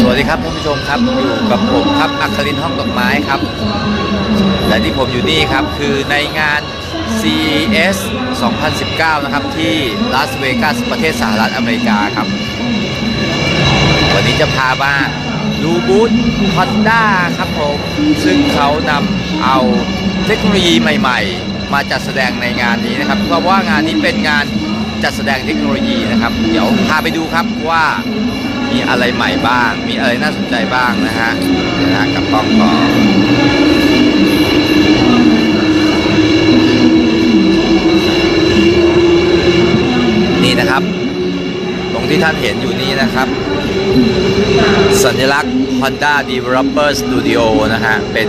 สวัสดีครับผู้ชมครับอยู่กับผมครับอัครินห้องดอกไม้ครับ และที่ผมอยู่นี่ครับคือในงาน CES 2019 นะครับ ที่ลาสเวกัสประเทศสหรัฐอเมริกาครับ วันนี้จะพามาดูบูธ Honda ครับผม ซึ่งเขานำเอาเทคโนโลยีใหม่ๆ มาจัดแสดงในงานนี้นะครับ เพราะว่างานนี้เป็นงาน จัดแสดงเทคโนโลยีนะครับ เดี๋ยวพาไปดูครับว่ามีอะไรใหม่บ้าง มีอะไรน่าสนใจบ้างนะฮะเดี๋ยวนะกับกล้องก่อนนี่นะครับ ตรงที่ท่านเห็นอยู่นี้นะครับ สัญลักษณ์ Honda Developer Studio นะฮะ เป็น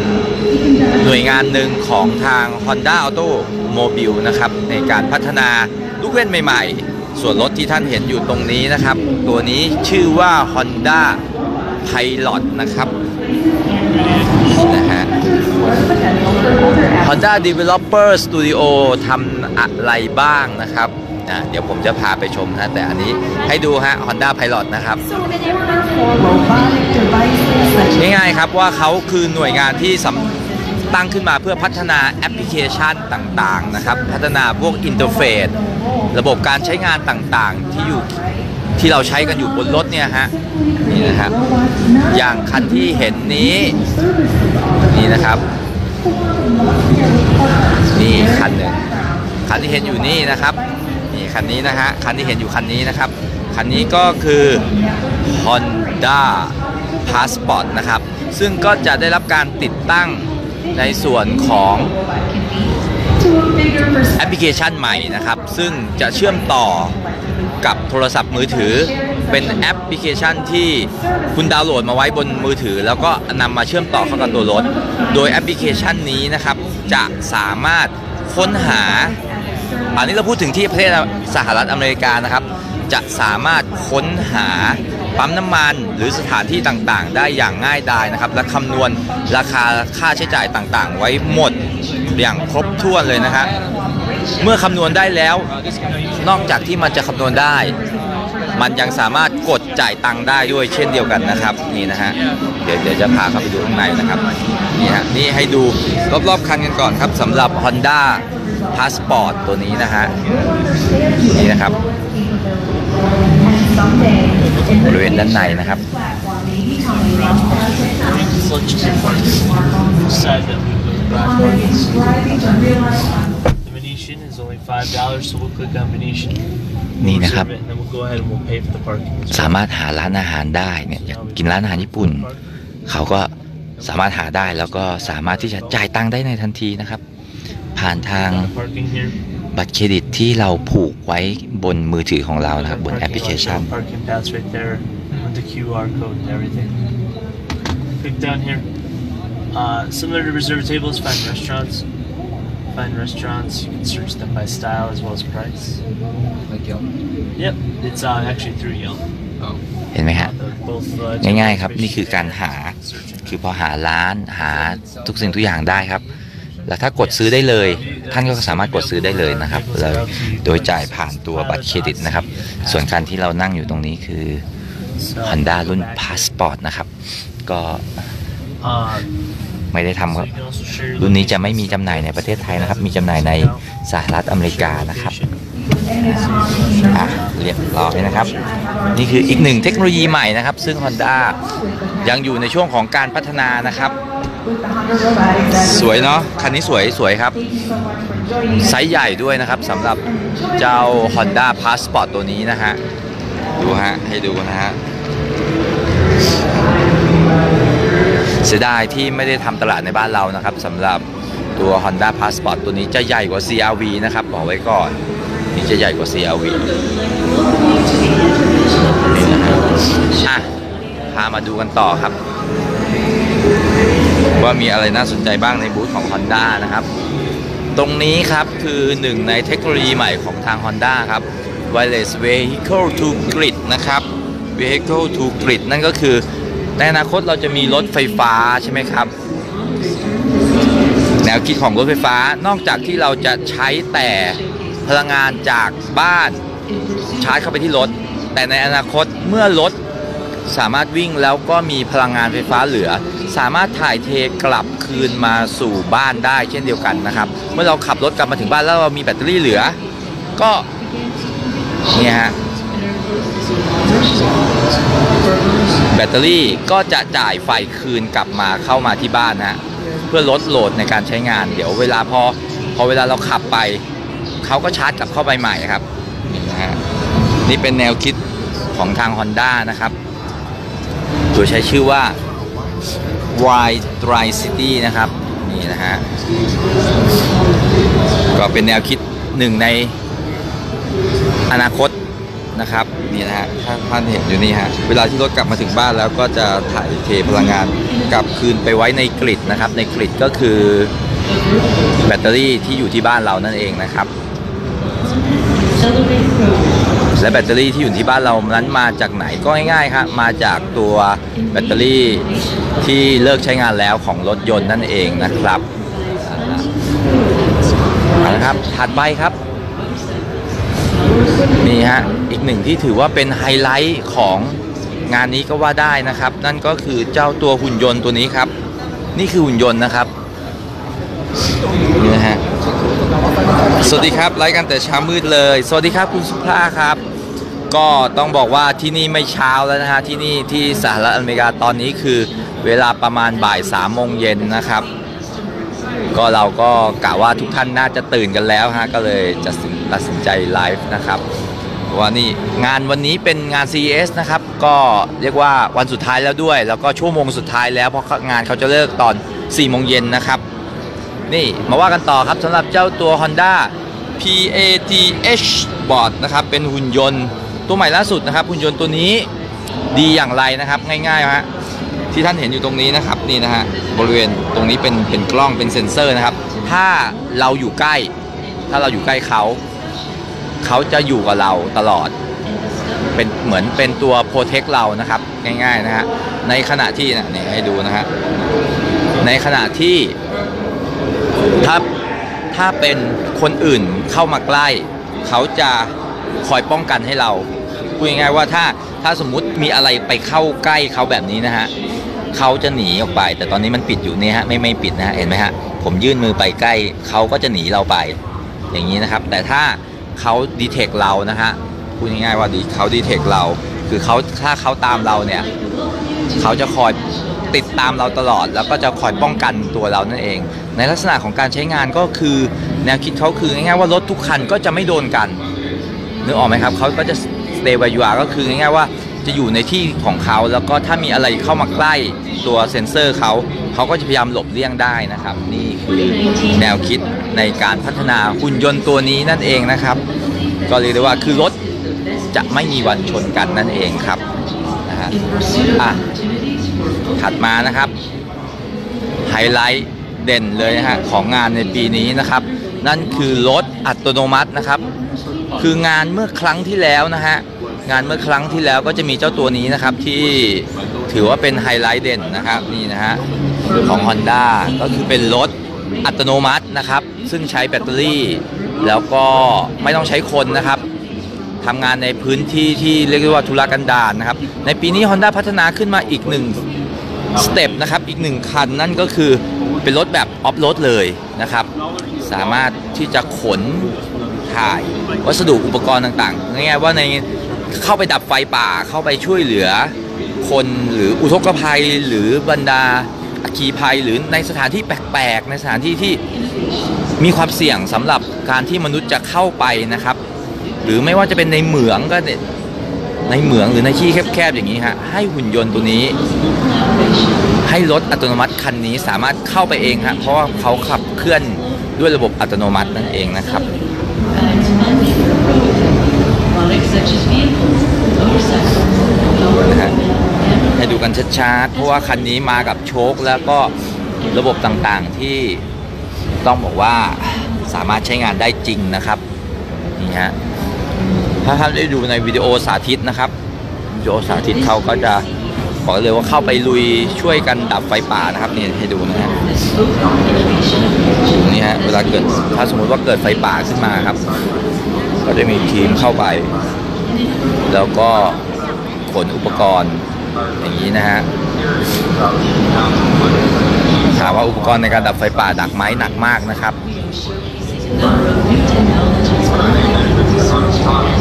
หน่วยงานหนึ่งของทาง Honda Automobile นะครับ ในการพัฒนา เล่นใหม่ๆ ส่วนรถที่ท่านเห็นอยู่ตรงนี้นะครับ ตัวนี้ชื่อว่า Honda Pilot นะครับนะฮะ Honda Developer Studio ทำอะไรบ้างนะครับอะเดี๋ยวผมจะพาไปชมนะ แต่อันนี้ให้ดูฮะ Honda Pilot นะครับ ง่ายๆครับว่าเขาคือหน่วยงานที่สำตั้งขึ้นมาเพื่อพัฒนาแอปพลิเคชันต่างๆนะครับ พัฒนาพวกอินเทอร์เฟซ ระบบการใช้งานต่างๆที่อยู่ที่เราใช้กันอยู่บนรถเนี่ยฮะนี่นะครับอย่างคันที่เห็นนี้นี่นะครับนี่คันหนึ่งคันที่เห็นอยู่นี่นะครับนี่คันนี้นะฮะคันที่เห็นอยู่คันนี้นะครับคันนี้ก็คือ Honda Passport นะครับ ซึ่งก็จะได้รับการติดตั้งในส่วนของ แอปพลิเคชันใหม่นะครับ ซึ่งจะเชื่อมต่อกับโทรศัพท์มือถือ เป็นแอปพลิเคชันที่คุณดาวน์โหลดมาไว้บนมือถือ แล้วก็นำมาเชื่อมต่อเข้ากับตัวรถ โดยแอปพลิเคชันนี้นะครับ จะสามารถค้นหา อันนี้เราพูดถึงที่ประเทศสหรัฐอเมริกานะครับ จะสามารถค้นหาปั๊มน้ำมันหรือสถานที่ต่างๆ ได้อย่างง่ายดายนะครับ และคำนวณราคาค่าใช้จ่ายต่างๆ ไว้หมด อย่างครบถ้วนเลยนะฮะเมื่อคำนวณได้แล้ว นอกจากที่มันจะคำนวณได้ มันยังสามารถกดจ่ายตังค์ได้ด้วยเช่นเดียวกันนะครับ นี่นะฮะเดี๋ยวเดี๋ยวจะพาเข้าไปดูข้างในนะครับนี่ฮะนี่ให้ดูรอบๆคันกันก่อนครับสำหรับ Honda Passport ตัวนี้นะฮะนี่นะครับบริเวณด้านในนะครับ Decide that we go garage parking. The Venetian is only five dollars, so we'll click on Venetian. นี่ We'll นะครับ reserve it, and then we'll go ahead and we'll pay for the parking. as well. สามารถหาร้านอาหารได้เนี่ยอยากกินร้านอาหารญี่ปุ่น เขาก็สามารถหาได้แล้วก็สามารถที่จะจ่ายตังค์ได้ในทันทีนะครับ ผ่านทาง Parking here. บัตรเครดิตที่เราผูกไว้บนมือถือของเรานะครับบนแอปพลิเคชัน Parking pass right there with the QR code and everything. Click down here. Uh, similar to reserve tables, find restaurants. Find restaurants. You can search them by style as well as price. Yep, it's uh, actually through Yelp. เห็นไหมฮะ The- both, uh, ง่ายๆครับ นี่คือการหา searching. คือพอหาร้านหาทุกสิ่งทุกอย่างได้ครับ แล้วถ้ากดซื้อได้เลย ท่านก็สามารถกดซื้อได้เลยนะครับเลยโดยจ่ายผ่านตัวบัตรเครดิตนะครับ ส่วนคันที่เรานั่งอยู่ตรงนี้คือ So, Honda รุ่น back. Passport นะครับ ก็ Uh, ไม่ได้ทำ so you can also share your รุ่นนี้จะไม่มี location. จำหน่ายในประเทศไทยนะครับ มีจำหน่ายในสหรัฐอเมริกานะครับอะเรียบร้อยนะครับ นี่คืออีกหนึ่งเทคโนโลยีใหม่นะครับ ซึ่ง Honda ยังอยู่ในช่วงของการพัฒนานะครับ สวยเนาะคันนี้สวยสวยครับไซส์ใหญ่ด้วยนะครับสำหรับเจ้า Honda Passport ตัวนี้นะฮะ ดูฮะ ให้ดูนะฮะ เสียดายที่ไม่ได้ทำตลาดในบ้านเรานะครับสำหรับตัว Honda Passport ตัวนี้จะใหญ่กว่า CRV นะครับบอกไว้ก่อน นี่จะใหญ่กว่า CRV นี่นะครับอะพามาดูกันต่อครับ ว่ามีอะไรน่าสนใจบ้างในบูธของ Honda นะครับ ตรงนี้ครับคือหนึ่งในเทคโนโลยีใหม่ของทาง Honda ครับ Wireless Vehicle to Grid นะครับ Vehicle to Grid นั่นก็คือ ในอนาคตเราจะมีรถไฟฟ้าใช่ไหมครับ แนวคิดของรถไฟฟ้านอกจากที่เราจะใช้แต่พลังงานจากบ้านชาร์จเข้าไปที่รถ แต่ในอนาคตเมื่อรถสามารถวิ่งแล้วก็มีพลังงานไฟฟ้าเหลือ สามารถถ่ายเทกลับคืนมาสู่บ้านได้เช่นเดียวกันนะครับ เมื่อเราขับรถกลับมาถึงบ้านแล้วเรามีแบตเตอรี่เหลือ ก็เนี่ยฮะ แบตเตอรี่ก็จะจ่ายไฟคืนกลับมาเข้ามาที่บ้านนะฮะเพื่อลดโหลดในการใช้งาน เดี๋ยวเวลาพอพอเวลาเราขับไป เขาก็ชาร์จกลับเข้าไปใหม่ครับนี่นะฮะนี่เป็นแนวคิดของทาง Honda นะครับโดยใช้ชื่อว่า Y Dry City นะครับนี่นะฮะก็เป็นแนวคิดหนึ่งในอนาคต นะครับนี่นะฮะถ้าท่านเห็นอยู่นี่ฮะเวลาที่รถกลับมาถึงบ้านแล้วก็จะถ่ายเทพลังงานกลับคืนไปไว้ในกริดนะครับ ในกริดก็คือแบตเตอรี่ที่อยู่ที่บ้านเรานั่นเองนะครับ และแบตเตอรี่ที่อยู่ที่บ้านเรานั้นมาจากไหนก็ง่ายๆครับมาจากตัวแบตเตอรี่ที่เลิกใช้งานแล้วของรถยนต์นั่นเองนะครับเอาละครับถัดไปครับ นี่ฮะอีกหนึ่งที่ถือว่าเป็นไฮไลท์ของงานนี้ก็ว่าได้นะครับ นั่นก็คือเจ้าตัวหุ่นยนต์ตัวนี้ครับ นี่คือหุ่นยนต์นะครับนี่นะฮะสวัสดีครับไลฟ์กันแต่เช้ามืดเลย สวัสดีครับคุณสุภาครับ ก็ต้องบอกว่าที่นี่ไม่เช้าแล้วนะฮะที่นี่ที่สหรัฐอเมริกาตอนนี้คือเวลาประมาณบ่ายสามโมงเย็นนะครับ ก็เราก็กะว่าทุกท่านน่าจะตื่นกันแล้วฮะก็เลยจะ ตัดสินใจไลฟ์นะครับว่านี่งานวันนี้เป็นงาน CES นะครับ ก็เรียกว่าวันสุดท้ายแล้วด้วย แล้วก็ชั่วโมงสุดท้ายแล้ว เพราะงานเขาจะเลิกตอน4โมงเย็นนะครับ นี่มาว่ากันต่อครับสำหรับเจ้าตัว Honda PATH Board นะครับ เป็นหุ่นยนต์ตัวใหม่ล่าสุดนะครับ หุ่นยนต์ตัวนี้ดีอย่างไรนะครับ ง่ายๆฮะที่ท่านเห็นอยู่ตรงนี้นะครับนี่นะฮะบริเวณตรงนี้เป็นเป็นกล้องเป็นเซ็นเซอร์นะครับ ถ้าเราอยู่ใกล้ ถ้าเราอยู่ใกล้เขา เขาจะอยู่กับเราตลอด เป็นเหมือนเป็นตัวโปรเทคเรานะครับ ง่ายๆนะฮะในขณะที่นะนี่ให้ดูนะฮะในขณะที่ถ้าถ้าเป็นคนอื่นเข้ามาใกล้ เขาจะคอยป้องกันให้เราพูดง่ายๆว่าถ้าถ้าสมมุติมีอะไรไปเข้าใกล้เขาแบบนี้นะฮะเขาจะหนีออกไป แต่ตอนนี้มันปิดอยู่เนี่ยฮะไม่ไม่ปิดนะฮะเห็นไหมฮะผมยื่นมือไปใกล้เขาก็จะหนีเราไป อย่างนี้นะครับ แต่ถ้า เขาดีเทคเรานะฮะพูดง่ายๆว่าดีเขาดีเทคเรา คือเขาถ้าเขาตามเราเนี่ยเขาจะคอยติดตามเราตลอด แล้วก็จะคอยป้องกันตัวเรานั่นเอง ในลักษณะของการใช้งานก็คือแนวคิดเขาคือง่ายๆว่ารถทุกคันก็จะไม่โดนกันนึกออกไหมครับเขาก็จะ stay where you are ก็คือง่ายๆว่าจะอยู่ในที่ของเขาแล้วก็ถ้ามีอะไรเข้ามาใกล้ตัวเซ็นเซอร์เขา เขาก็จะพยายามหลบเลี่ยงได้นะครับ นี่คือแนวคิดในการพัฒนาหุ่นยนต์ตัวนี้นั่นเองนะครับ ก็เรียกได้ว่าคือรถจะไม่มีวันชนกันนั่นเองครับนะฮะอะถัดมานะครับไฮไลท์เด่นเลยนะฮะของงานในปีนี้นะครับ นั่นคือรถอัตโนมัตินะครับ คืองานเมื่อครั้งที่แล้วนะฮะงานเมื่อครั้งที่แล้วก็จะมีเจ้าตัวนี้นะครับที่ถือว่าเป็นไฮไลท์เด่นนะครับนี่นะฮะ ของ Honda ก็คือเป็นรถอัตโนมัตินะครับ ซึ่งใช้แบตเตอรี่ แล้วก็ไม่ต้องใช้คนนะครับทำงานในพื้นที่ที่เรียกว่าทุรกันดารนะครับ ในปีนี้ Honda พัฒนาขึ้นมาอีกหนึ่ง step นะครับ อีกหนึ่งคันนั่นก็คือเป็นรถแบบออฟโรดเลยนะครับ สามารถที่จะขนถ่ายวัสดุอุปกรณ์ต่างๆง่ายๆว่าในเข้าไปดับไฟป่าเข้าไปช่วยเหลือคนหรืออุทกภัยหรือบรรดา อัคคีภัยหรือในสถานที่แปลกๆ ในสถานที่ที่มีความเสี่ยงสำหรับการที่มนุษย์จะเข้าไปนะครับ หรือไม่ว่าจะเป็นในเหมืองก็ในเหมืองหรือในที่แคบๆอย่างนี้ฮะให้หุ่นยนต์ตัวนี้ ให้รถอัตโนมัติคันนี้สามารถเข้าไปเองฮะเพราะว่าเขาขับเคลื่อนด้วยระบบอัตโนมัตินั่นเองนะครับนะฮะ กันชัดๆ เพราะว่าคันนี้มากับโชคแล้วก็ระบบต่างๆที่ต้องบอกว่าสามารถใช้งานได้จริงนะครับนี่ฮะถ้าท่านได้ดูในวิดีโอสาธิตนะครับวิดีโอสาธิตเขาก็จะบอกเลยว่าเข้าไปลุยช่วยกันดับไฟป่านะครับนี่ให้ดูนะฮะนี่ฮะเวลาเกิดถ้าสมมุติว่าเกิดไฟป่าขึ้นมาครับ ก็จะมีทีมเข้าไป แล้วก็ขนอุปกรณ์ อย่างนี้นะฮะถามว่าอุปกรณ์ในการดับไฟป่าดักไหมหนักมากนะครับ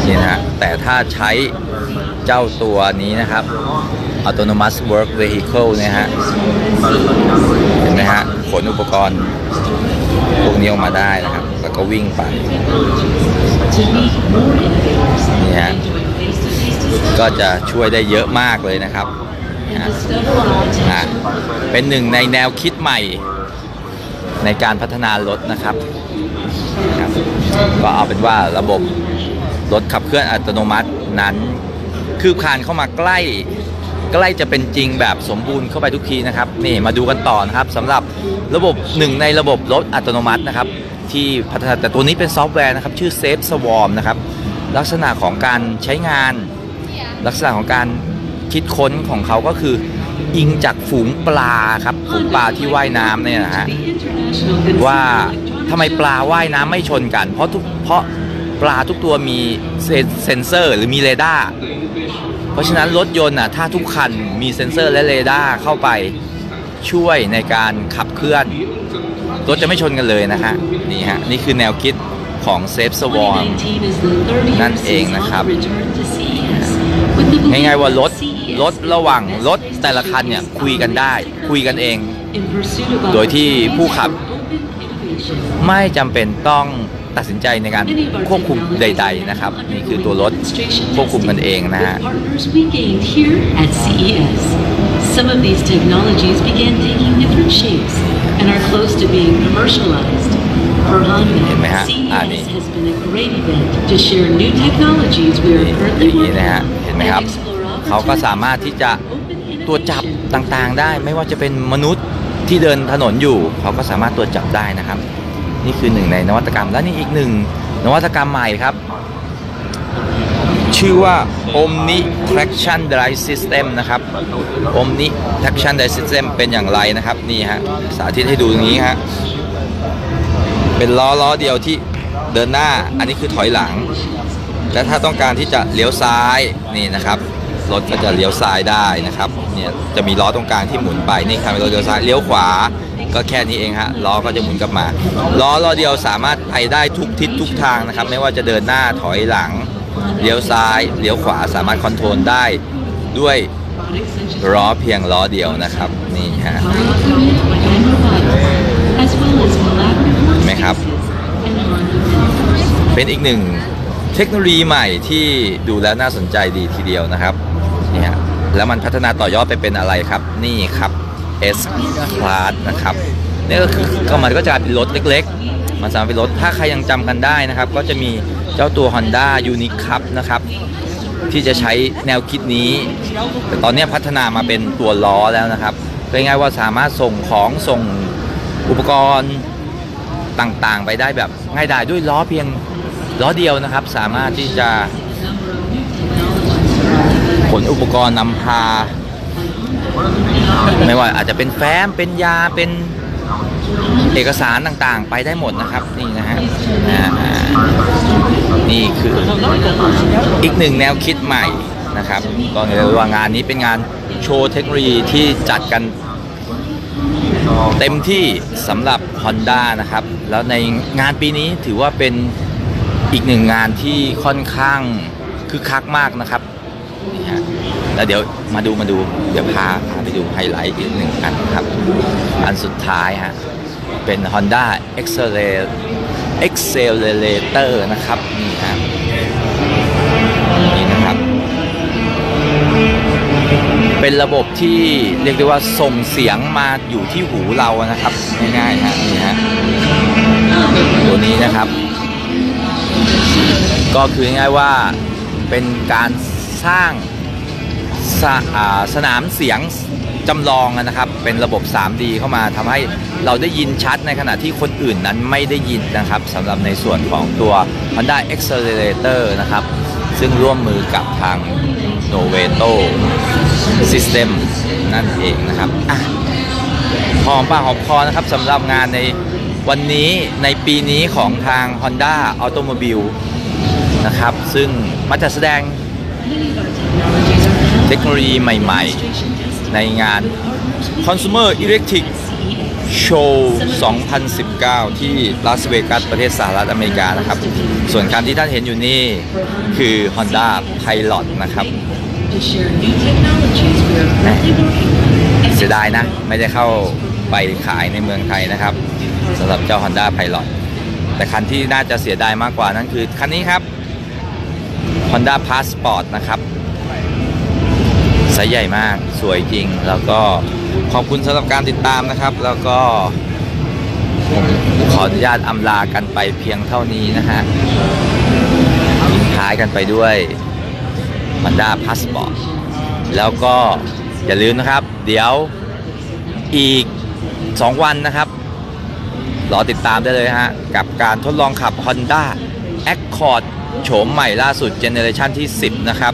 นี่นะฮะแต่ถ้าใช้เจ้าตัวนี้นะครับ autonomous work vehicle เนี่ยฮะเห็นไหมฮะขนอุปกรณ์พวกนี้ออกมาได้นะครับ แล้วก็วิ่งไปนี่ฮะ ก็จะช่วยได้เยอะมากเลยนะครับนะอะเป็นหนึ่งในแนวคิดใหม่ในการพัฒนารถนะครับนะครับก็เอาเป็นว่าระบบรถขับเคลื่อนอัตโนมัตินั้น คืบคลานเข้ามาใกล้ ใกล้จะเป็นจริงแบบสมบูรณ์เข้าไปทุกทีนะครับนี่มาดูกันต่อนะครับสำหรับระบบหนึ่งในระบบรถอัตโนมัตินะครับ ที่พัฒนาแต่ตัวนี้เป็นซอฟต์แวร์นะครับ ชื่อ Safe Swarm นะครับ ลักษณะของการใช้งาน ลักษณะของการคิดค้นของเขาก็คืออิงจากฝูงปลาครับฝูงปลาที่ว่ายน้ำเนี่ยนะฮะว่าทำไมปลาว่ายน้ำไม่ชนกัน เพราะทุกเพราะปลาทุกตัวมีเซนเซ็นเซอร์หรือมีเรดาร์เพราะฉะนั้นรถยนต์น่ะถ้าทุกคันมีเซ็นเซอร์และเรดาร์เข้าไปช่วยในการขับเคลื่อน รถจะไม่ชนกันเลยนะฮะนี่ฮะนี่คือแนวคิดของ Safe Swarm นั่นเองนะครับ ง่ายๆว่ารถรถระหว่างรถแต่ละคันเนี่ยคุยกันได้ คุยกันเอง โดยที่ผู้ขับ ไม่จำเป็นต้องตัดสินใจในการควบคุมใด ๆนะครับ นี่คือตัวรถควบคุมกันเองนะฮะ Partners we gained here at CES. Some of these technologies began taking different shapes and are close to being commercialized. For เห็นไหมฮะ Honda, อ่านี่ CES has been a great event to share new technologies we are นี่ currently อย่างนี้ working นะฮะ on เห็นไห มครับเขาก็สามารถที่จะตรวจจับต่างๆได้ ไม่ว่าจะเป็นมนุษย์ที่เดินถนนอยู่ เขาก็สามารถตรวจจับได้นะครับ นี่คือหนึ่งในนวัตกรรม และนี่อีกหนึ่งนวัตกรรมใหม่ครับ ชื่อว่า Omni Traction Drive System นะครับ Omni Traction Drive System เป็นอย่างไรนะครับนี่ฮะสาธิตให้ดูตรงนี้ฮะเป็นล้อล้อเดียวที่เดินหน้า อันนี้คือถอยหลัง และถ้าต้องการที่จะเลี้ยวซ้ายนี่นะครับรถก็จะเลี้ยวซ้ายได้นะครับเนี่ยจะมีล้อตรงกลางที่หมุนไปนี่ครับเราเลี้ยวซ้ายเลี้ยวขวาก็แค่นี้เองฮะล้อก็จะหมุนกลับมาล้อล้อเดียวสามารถไปได้ทุกทิศทุกทางนะครับ ไม่ว่าจะเดินหน้าถอยหลังเลี้ยวซ้ายเลี้ยวขวาสามารถคอนโทรลได้ด้วยล้อเพียงล้อเดียวนะครับนี่ฮะ As well as collaborative ไหมครับ workspaces and Honda เป็นอีกหนึ่งเทคโนโลยีใหม่ที่ดูแล้วน่าสนใจดีทีเดียวนะครับนี่ฮะแล้วมันพัฒนาต่อยอดไปเป็นอะไรครับ นี่ครับ S Class นะครับนี่ก็คือก็มันก็จะเป็นรถเล็ก ๆ มันสามารถเป็นรถถ้าใครยังจำกันได้นะครับ ก็จะมีเจ้าตัว Honda Unique Cup นะครับที่จะใช้แนวคิดนี้ แต่ตอนนี้พัฒนามาเป็นตัวล้อแล้วนะครับก็ง่ายๆว่าสามารถส่งของส่งอุปกรณ์ต่างๆ ไปได้แบบง่ายดายด้วยล้อเพียง ล้อเดียวนะครับ สามารถที่จะขนอุปกรณ์นำพา ไม่ว่าอาจจะเป็นแฟ้มเป็นยาเป็นเอกสารต่างๆ ไปได้หมดนะครับนี่นะฮะนี่คืออีกหนึ่งแนวคิดใหม่นะครับก็เรียกว่างานนี้เป็นงานโชว์เทคโนโลยีที่จัดกันเต็มที่สำหรับ Honda นะครับ แล้วในงานปีนี้ถือว่าเป็น อีกหนึ่งงานที่ค่อนข้างคึกคักมากนะครับนี่ฮะแล้วเดี๋ยวมาดูมาดู เดี๋ยวพาพาไปดูไฮไลท์อีกหนึ่งอันครับ อันสุดท้ายฮะ เป็น Honda Acceler- Accelerator นะครับ นี่ฮะนี่นะครับ เป็นระบบที่เรียกได้ว่าส่งเสียงมาอยู่ที่หูเรานะครับ ง่ายๆฮะนี่ฮะตัวนี้นะครับ ก็คือง่ายๆว่าเป็นการสร้างสาสนามเสียงจำลองนะครับ เป็นระบบ 3D เข้ามาทำให้เราได้ยินชัดในขณะที่คนอื่นนั้นไม่ได้ยินนะครับสำหรับในส่วนของตัว Honda Accelerator นะครับ ซึ่งร่วมมือกับทาง Noveto System นั่นเองนะครับอะ หอมปากหอมคอนะครับสำหรับงานในวันนี้ในปีนี้ของทาง Honda Automobile นะครับ ซึ่งมาจัดแสดง Many of our technologies are now เทคโนโลยีใหม่ demonstration testing ๆในงาน Consumer Electric at CES. Show 2019 ที่ลาสเวกัสประเทศสหรัฐอเมริกานะครับ ส่วนคันที่ท่านเห็นอยู่นี่คือ Honda Pilot นะครับ To share new technologies we are currently working on and เสียดายนะ ไม่ได้เข้า ไปขายในเมืองไทยนะครับสำหรับเจ้า Honda Pilot แต่คันที่น่าจะเสียดายมากกว่านั้นคือ คันนี้ครับ Honda Passport นะครับไซส์ใหญ่มากสวยจริง แล้วก็ขอบคุณสำหรับการติดตามนะครับ แล้วก็ผมขออนุญาตอำลากันไปเพียงเท่านี้นะฮะทิ้งท้ายกันไปด้วย Honda Passport แล้วก็อย่าลืมนะครับ เดี๋ยวอีก 2 วันนะครับ รอติดตามได้เลยฮะ กับการทดลองขับ Honda Accord โฉมใหม่ล่าสุดเจเนอเรชันที่ 10 นะครับ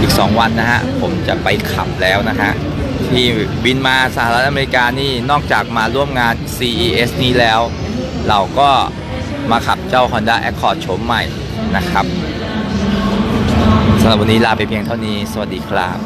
อีก 2 วันนะฮะ ผมจะไปขับแล้วนะฮะ ที่บินมาสหรัฐอเมริกานี่นอกจากมาร่วมงาน CES นี้แล้ว เราก็มาขับเจ้า Honda Accord โฉมใหม่นะครับสำหรับวันนี้ลาไปเพียงเท่านี้ สวัสดีครับ